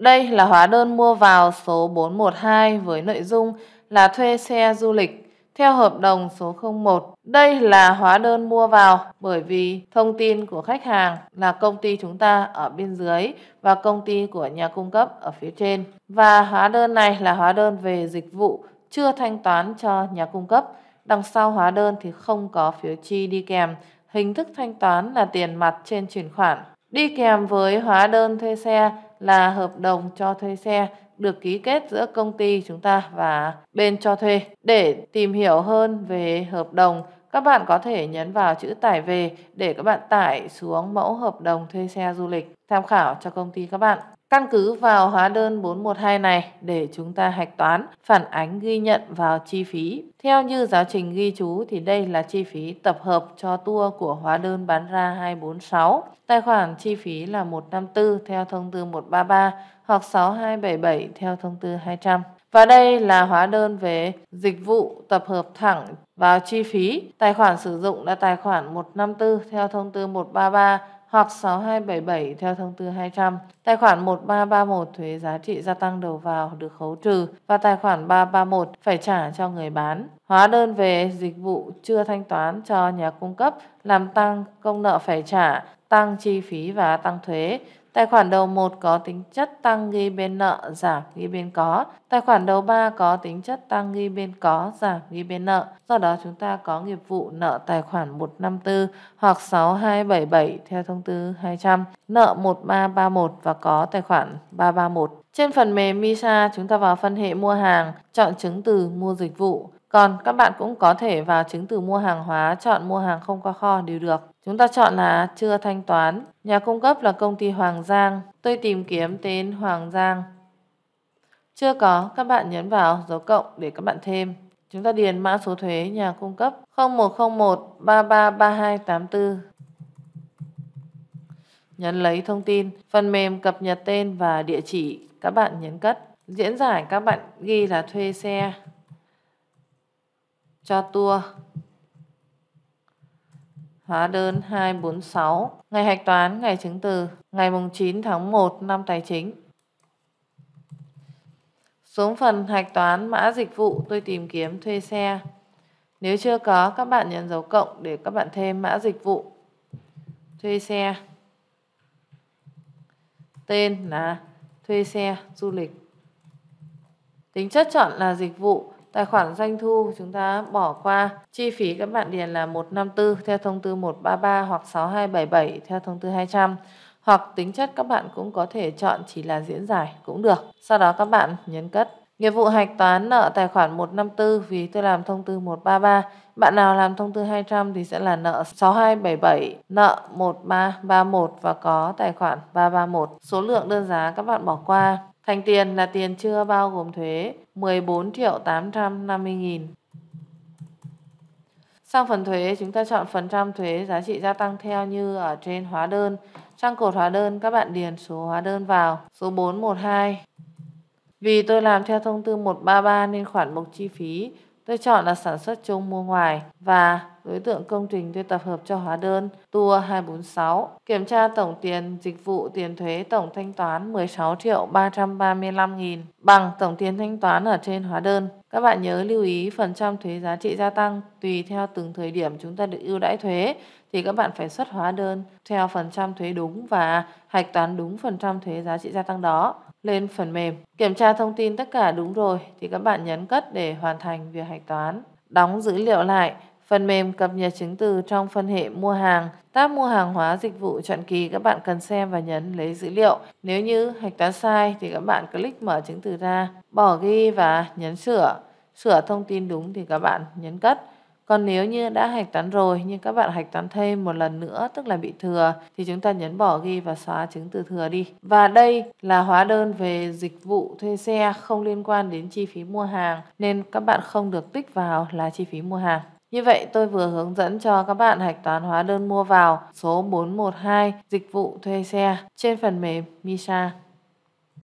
Đây là hóa đơn mua vào số 412 với nội dung là thuê xe du lịch theo hợp đồng số 01. Đây là hóa đơn mua vào bởi vì thông tin của khách hàng là công ty chúng ta ở bên dưới và công ty của nhà cung cấp ở phía trên. Và hóa đơn này là hóa đơn về dịch vụ chưa thanh toán cho nhà cung cấp. Đằng sau hóa đơn thì không có phiếu chi đi kèm. Hình thức thanh toán là tiền mặt trên chuyển khoản. Đi kèm với hóa đơn thuê xe là hợp đồng cho thuê xe được ký kết giữa công ty chúng ta và bên cho thuê. Để tìm hiểu hơn về hợp đồng, các bạn có thể nhấn vào chữ tải về để các bạn tải xuống mẫu hợp đồng thuê xe du lịch tham khảo cho công ty các bạn. Căn cứ vào hóa đơn 412 này để chúng ta hạch toán, phản ánh ghi nhận vào chi phí. Theo như giáo trình ghi chú thì đây là chi phí tập hợp cho tour của hóa đơn bán ra 246. Tài khoản chi phí là 154 theo thông tư 133 hoặc 6277 theo thông tư 200. Và đây là hóa đơn về dịch vụ tập hợp thẳng vào chi phí. Tài khoản sử dụng là tài khoản 154 theo thông tư 133 hoặc 6277 theo thông tư 200. Tài khoản 1331 thuế giá trị gia tăng đầu vào được khấu trừ và tài khoản 331 phải trả cho người bán. Hóa đơn về dịch vụ chưa thanh toán cho nhà cung cấp làm tăng công nợ phải trả, tăng chi phí và tăng thuế. Tài khoản đầu 1 có tính chất tăng ghi bên nợ, giảm ghi bên có. Tài khoản đầu 3 có tính chất tăng ghi bên có, giảm ghi bên nợ. Do đó chúng ta có nghiệp vụ nợ tài khoản 154 hoặc 6277 theo thông tư 200, nợ 1331 và có tài khoản 331. Trên phần mềm MISA, chúng ta vào phân hệ mua hàng, chọn chứng từ mua dịch vụ. Còn các bạn cũng có thể vào chứng từ mua hàng hóa, chọn mua hàng không qua kho đều được. Chúng ta chọn là chưa thanh toán. Nhà cung cấp là công ty Hoàng Giang. Tôi tìm kiếm tên Hoàng Giang. Chưa có, các bạn nhấn vào dấu cộng để các bạn thêm. Chúng ta điền mã số thuế nhà cung cấp 0101 333284. Nhấn lấy thông tin, phần mềm cập nhật tên và địa chỉ, các bạn nhấn cất. Diễn giải các bạn ghi là thuê xe cho tour Hóa đơn 246 Ngày hạch toán, ngày chứng từ. Ngày mùng 9 tháng 1 năm tài chính. Xuống phần hạch toán mã dịch vụ tôi tìm kiếm thuê xe. Nếu chưa có các bạn nhấn dấu cộng để các bạn thêm mã dịch vụ. Thuê xe. Tên là thuê xe du lịch. Tính chất chọn là dịch vụ. Tài khoản doanh thu chúng ta bỏ qua. Chi phí các bạn điền là 154 theo thông tư 133 hoặc 6277 theo thông tư 200. Hoặc tính chất các bạn cũng có thể chọn chỉ là diễn giải cũng được. Sau đó các bạn nhấn cất. Nghiệp vụ hạch toán nợ tài khoản 154 vì tôi làm thông tư 133. Bạn nào làm thông tư 200 thì sẽ là nợ 6277, nợ 1331 và có tài khoản 331. Số lượng đơn giá các bạn bỏ qua. Thành tiền là tiền chưa bao gồm thuế 14 triệu 850 nghìn. Sang phần thuế, chúng ta chọn phần trăm thuế giá trị gia tăng theo như ở trên hóa đơn. Trang cột hóa đơn, các bạn điền số hóa đơn vào, số 412. Vì tôi làm theo thông tư 133 nên khoản mục chi phí Tôi chọn là sản xuất chung mua ngoài và đối tượng công trình tôi tập hợp cho hóa đơn, tour 246. Kiểm tra tổng tiền dịch vụ tiền thuế tổng thanh toán 16 triệu 335 nghìn bằng tổng tiền thanh toán ở trên hóa đơn. Các bạn nhớ lưu ý phần trăm thuế giá trị gia tăng tùy theo từng thời điểm chúng ta được ưu đãi thuế, thì các bạn phải xuất hóa đơn theo phần trăm thuế đúng và hạch toán đúng phần trăm thuế giá trị gia tăng đó lên phần mềm. Kiểm tra thông tin tất cả đúng rồi thì các bạn nhấn cất để hoàn thành việc hạch toán. Đóng dữ liệu lại, phần mềm cập nhật chứng từ trong phân hệ mua hàng. Tab mua hàng hóa dịch vụ chọn kỳ các bạn cần xem và nhấn lấy dữ liệu. Nếu như hạch toán sai thì các bạn click mở chứng từ ra, bỏ ghi và nhấn sửa. Sửa thông tin đúng thì các bạn nhấn cất. Còn nếu như đã hạch toán rồi nhưng các bạn hạch toán thêm một lần nữa, tức là bị thừa, thì chúng ta nhấn bỏ ghi và xóa chứng từ thừa đi. Và đây là hóa đơn về dịch vụ thuê xe không liên quan đến chi phí mua hàng, nên các bạn không được tích vào là chi phí mua hàng. Như vậy, tôi vừa hướng dẫn cho các bạn hạch toán hóa đơn mua vào số 412 dịch vụ thuê xe trên phần mềm MISA.